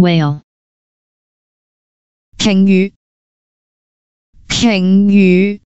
whale。鲸鱼 you